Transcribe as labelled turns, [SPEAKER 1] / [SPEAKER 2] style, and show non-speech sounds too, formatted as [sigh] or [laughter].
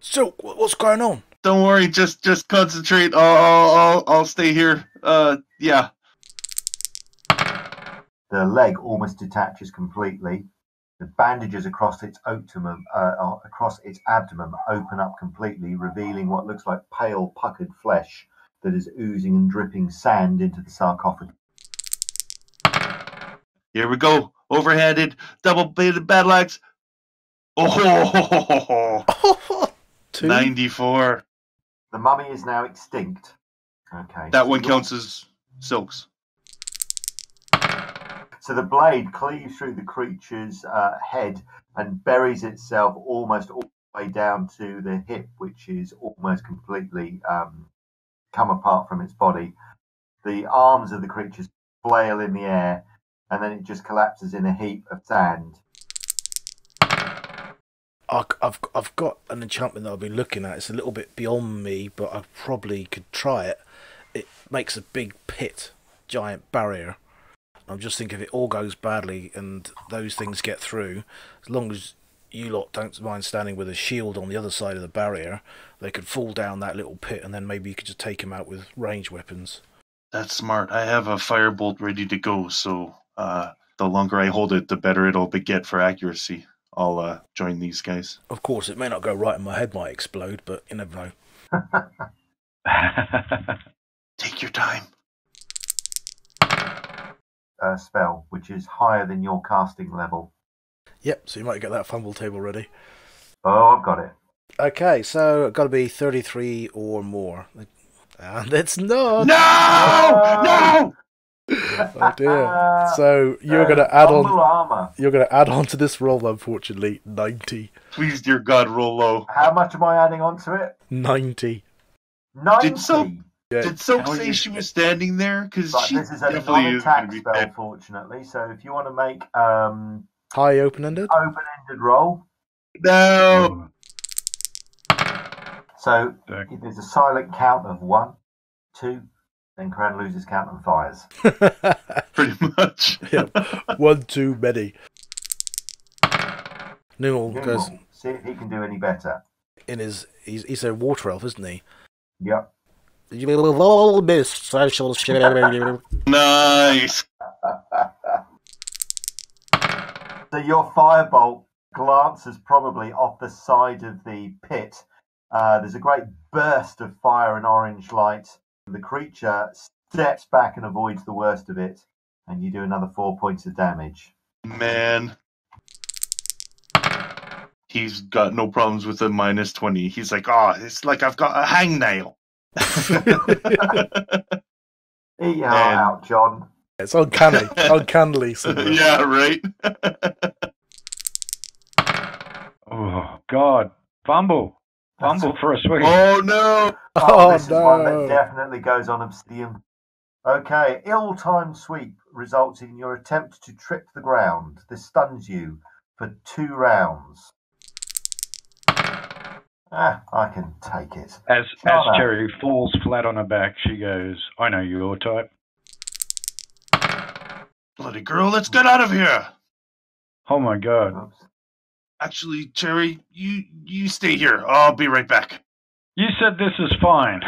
[SPEAKER 1] Silk, wh- what's going on?
[SPEAKER 2] Don't worry, just just concentrate. I'll I'll I'll, I'll stay here. Uh, yeah.
[SPEAKER 3] The leg almost detaches completely. The bandages across its abdomen, uh, uh, across its abdomen, open up completely, revealing what looks like pale, puckered flesh that is oozing and dripping sand into the sarcophagus.
[SPEAKER 2] Here we go. Overhanded, double bladed battle axe. Oh, [laughs]
[SPEAKER 1] Two?
[SPEAKER 2] 94.
[SPEAKER 3] The mummy is now extinct. Okay.
[SPEAKER 2] That
[SPEAKER 3] so
[SPEAKER 2] one counts as silks.
[SPEAKER 3] So the blade cleaves through the creature's uh, head and buries itself almost all the way down to the hip, which is almost completely um, come apart from its body. The arms of the creature flail in the air, and then it just collapses in a heap of sand.
[SPEAKER 1] I, have I've got an enchantment that I've been looking at. It's a little bit beyond me, but I probably could try it. It makes a big pit, giant barrier. I'm just thinking if it all goes badly and those things get through, as long as you lot don't mind standing with a shield on the other side of the barrier, they could fall down that little pit and then maybe you could just take them out with range weapons.
[SPEAKER 2] That's smart. I have a firebolt ready to go, so uh, the longer I hold it, the better it'll be get for accuracy. I'll uh, join these guys.
[SPEAKER 1] Of course, it may not go right and my head might explode, but you never know. [laughs]
[SPEAKER 2] Take your time.
[SPEAKER 3] Uh, spell, which is higher than your casting level.
[SPEAKER 1] Yep, so you might get that fumble table ready.
[SPEAKER 3] Oh, I've got it.
[SPEAKER 1] Okay, so it's got to be 33 or more. [laughs] And it's not.
[SPEAKER 2] No! No!
[SPEAKER 1] Oh uh, dear. Uh, so you're going to uh,
[SPEAKER 3] add
[SPEAKER 1] on.
[SPEAKER 3] armor.
[SPEAKER 1] You're going to add on to this roll, unfortunately. 90.
[SPEAKER 2] Please, dear God, roll low.
[SPEAKER 3] How much am I adding on to it?
[SPEAKER 1] 90.
[SPEAKER 3] 90.
[SPEAKER 2] Did so-
[SPEAKER 1] Yeah.
[SPEAKER 2] Did Silk say
[SPEAKER 4] you-
[SPEAKER 2] she was standing there? Because
[SPEAKER 3] But
[SPEAKER 2] she
[SPEAKER 3] this is a
[SPEAKER 2] definitely is going
[SPEAKER 3] non-attack
[SPEAKER 2] to be
[SPEAKER 3] spell,
[SPEAKER 2] dead.
[SPEAKER 3] fortunately. So if you want to make um,
[SPEAKER 1] High open ended?
[SPEAKER 3] open-ended roll,
[SPEAKER 2] No!
[SPEAKER 3] so
[SPEAKER 4] Deck.
[SPEAKER 3] there's a silent count of one, two, then Cran loses count and fires. [laughs]
[SPEAKER 2] Pretty much.
[SPEAKER 1] yeah. One too many. Newell goes
[SPEAKER 3] see if he can do any better.
[SPEAKER 1] in his. He's, he's a water elf, isn't he?
[SPEAKER 3] Yep.
[SPEAKER 1] You will all miss social shit.
[SPEAKER 2] Nice.
[SPEAKER 3] So your firebolt glances probably off the side of the pit. Uh, there's a great burst of fire and orange light. The creature steps back and avoids the worst of it, and you do another four points of damage.
[SPEAKER 2] Man. He's got no problems with a minus 20. He's like, oh, it's like I've got a hangnail. [laughs]
[SPEAKER 3] Eat your heart out, John.
[SPEAKER 1] it's uncanny. [laughs] Uncannily. similar.
[SPEAKER 2] yeah, right? [laughs]
[SPEAKER 4] oh God, fumble, fumble for a swing.
[SPEAKER 2] oh, no.
[SPEAKER 3] Oh, this is one that definitely goes on Obsidian. Okay, ill-timed sweep results in your attempt to trip the ground. This stuns you for two rounds. Ah, I can take it.
[SPEAKER 4] As
[SPEAKER 3] Oh,
[SPEAKER 4] as
[SPEAKER 3] no.
[SPEAKER 4] Cherry falls flat on her back, she goes, "I know your type."
[SPEAKER 2] Bloody girl, let's get out of here.
[SPEAKER 4] Oh my God!
[SPEAKER 3] Oops.
[SPEAKER 2] Actually, Cherry, you you stay here. I'll be right back.
[SPEAKER 4] You said this is fine.